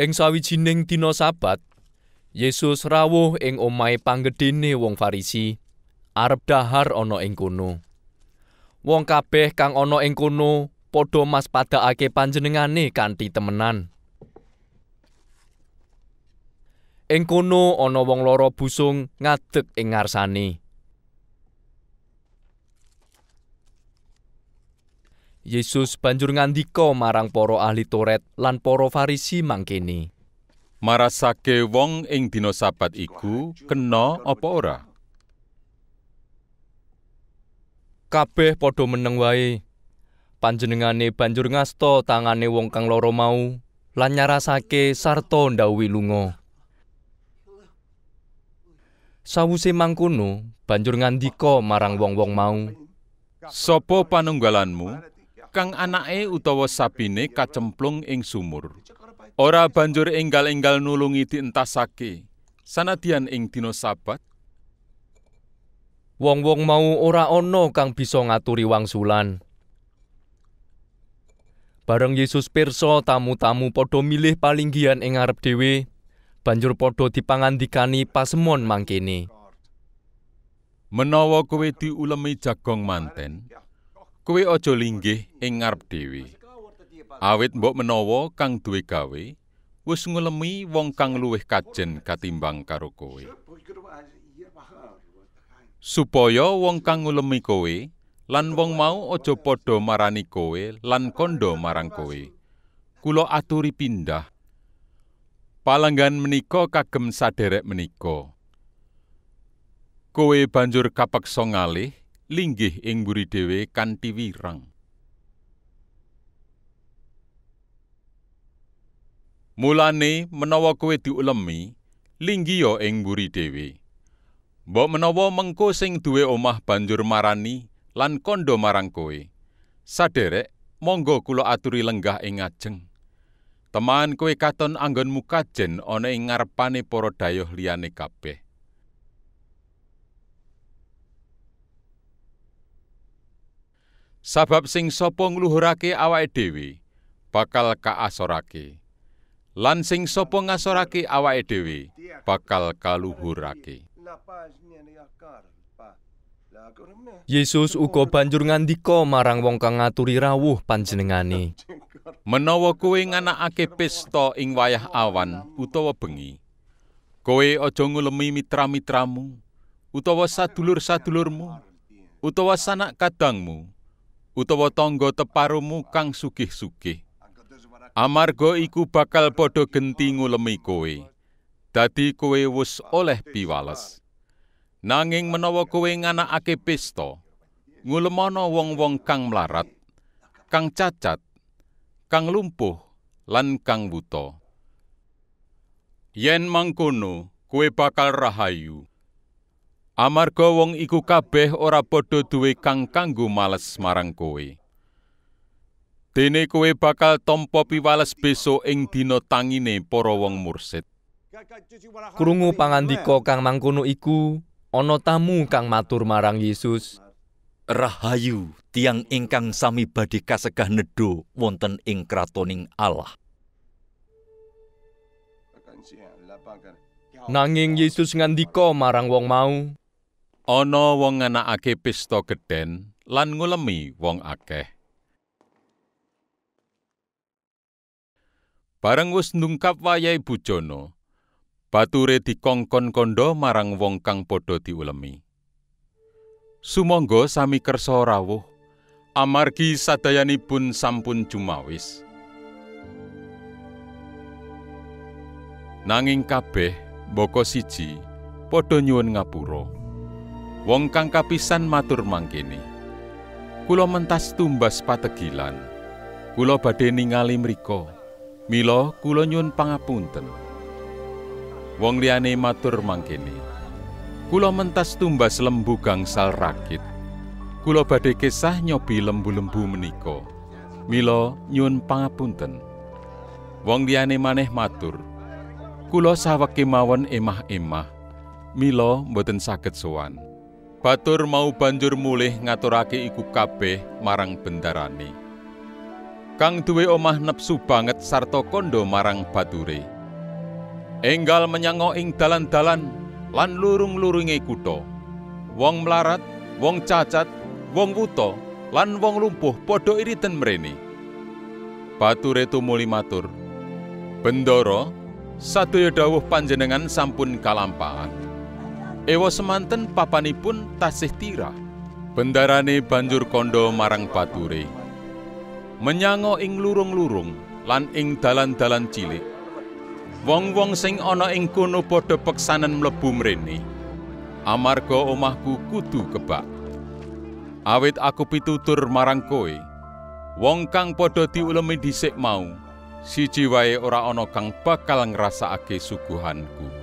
Ing sawijining dina Sabat, Yesus rawuh ing omahe panggedhene wong Farisi, arep dahar ana ing kono. Wong kabeh kang ana ing kono padha maspadakake panjenengane kanthi temenan. Ing kono ana wong lara busung ngadeg ing ngarsane. Yesus banjur ngandika marang para ahli Toret lan para Farisi mangkene. Marasake wong ing dina sabat iku kena apa ora? Kabeh padha meneng wae. Panjenengane banjur ngasta tangane wong kang lara mau lan nyarasake sarta ndhawuhi lunga. Sawuse mangkono, banjur ngandika marang wong-wong mau. Sopo panunggalanmu kang anake utawa sapine kacemplung ing sumur. Ora banjur enggal-enggal nulungi dientasake sanadyan ing dina sabat. Wong-wong mau ora ana kang bisa ngaturi wangsulan. Bareng Yesus pirsa tamu-tamu padha milih palinggihan ing ngarep dhewe, banjur padha dipangandikani pasemon mangkene. Menawa kowe diulemi jagong manten, kowe aja linggih ing ngarep dhewe. Awit mbok menawa kang duwe gawe wis ngulemi wong kang luwih kajen katimbang karo kowe. Supaya wong kang ngulemi kowe lan wong mau aja padha marani kowe lan kondo marang kowe. Kula aturi pindah. Palenggan menika kagem saderek menika. Kowe banjur kapeksa ngalih linggih ing mburi dhewe kanthi wirang. Mulane menawa kowe diulemi, linggiya ing mburi dhewe. Mbok menawa mengko sing duwe omah banjur marani lan kondo marang kowe. Saderek, monggo kula aturi lenggah ing ngajeng. Teman kowe katon anggonmu kajen ana ing ngarepane para dayoh liyane kabeh. Sabab sing sapa ngluhurake awake dhewe bakal kaasorake. Lan sing sapa ngasorake awake dhewe bakal kaluhurake. Yesus uga banjur ngandika marang wong kang ngaturi rawuh panjenengane. Menawa kowe nganakake pesta ing wayah awan utawa bengi, kowe aja ngulemi mitra-mitramu utawa sadulur-sadulurmu utawa sanak kadangmu utawa tangga teparumu kang sugih-sugih. Amarga iku bakal padha genti ngulemi kowe. Dadi kowe wis oleh piwales. Nanging menawa kowe nganakake pesta, ngulemono wong-wong kang mlarat, kang cacat, kang lumpuh, lan kang buta. Yen mangkono, kowe bakal rahayu. Amarga wong iku kabeh ora padha duwe kang kanggo males marang kowe. Dene kowe bakal tampa piwales besok ing dina tangine para wong mursid. Krungu pangandika kang mangkono iku, ana tamu kang matur marang Yesus. Rahayu tiang ingkang sami badhe kasegah nedha wonten ing kratoning Allah. Nanging Yesus ngandika marang wong mau, Ana wong nganakake pesta gedhen lan ngulemi wong akeh. Bareng wis ndungkap wayahe bujana, bature dikongkon kandha marang wong kang padha diulemi. Sumangga sami kersa rawuh, amargi sadayanipun sampun jumawis. Nanging kabeh mbaka siji padha nyuwun ngapura. Wong kang kapisan matur mangkene. Kula mentas tumbas pategilan. Kula badhe ningali mriku. Mila kula nyuwun pangapunten. Wong liyane matur mangkene. Kula mentas tumbas lembu gangsal rakit. Kula badhe kesah nyobi lembu-lembu menika. Mila nyuwun pangapunten. Wong liyane maneh matur. Kula saweke mawon emah-emah. Mila mboten saged sowan. Batur mau banjur mulih ngaturake iku kabeh marang bendarane. kang duwe omah nepsu banget sarta kondo marang bature. Enggal menyango ing dalan-dalan lan lurung-lurunge kutha. Wong melarat, wong cacat, wong wuta, lan wong lumpuh padha iriten mrene. Bature tumuli matur, Bendoro, sadaya dawuh panjenengan sampun kalampahan. Ewa semanten papanipun tasih tirah. Bendarane banjur kondo marang bature. Menyango ing lurung-lurung lan ing dalan-dalan cilik. Wong-wong sing ana ing kono padha peksanen mlebu mrene. Amarga omahku kudu kebak. Awit aku pitutur marang kowe. Wong kang padha diulemi dhisik mau, siji wae ora ana kang bakal ngrasakake suguhanku.